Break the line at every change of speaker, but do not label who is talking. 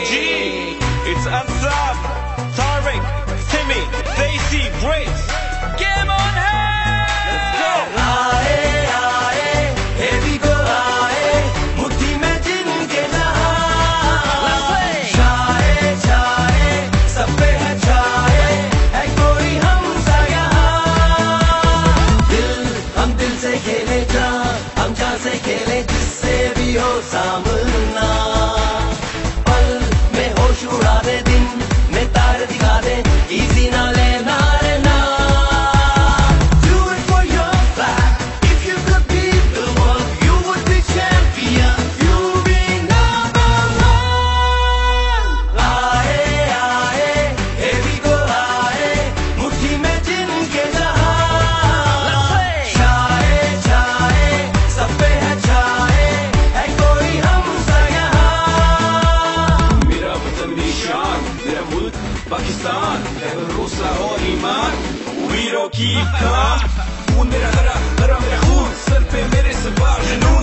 G, it's outside. O ca Unde era, era, era mea hun Să pe mere să bag genunchi